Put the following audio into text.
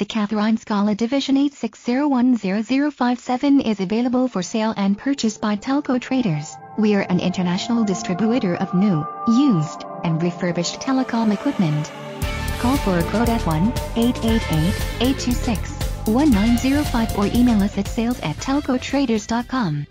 The Kathrein Scala Division 86010057 is available for sale and purchase by Telco Traders. We are an international distributor of new, used, and refurbished telecom equipment. Call for a quote at 1-888-826-1905 or email us at sales at telcotraders.com.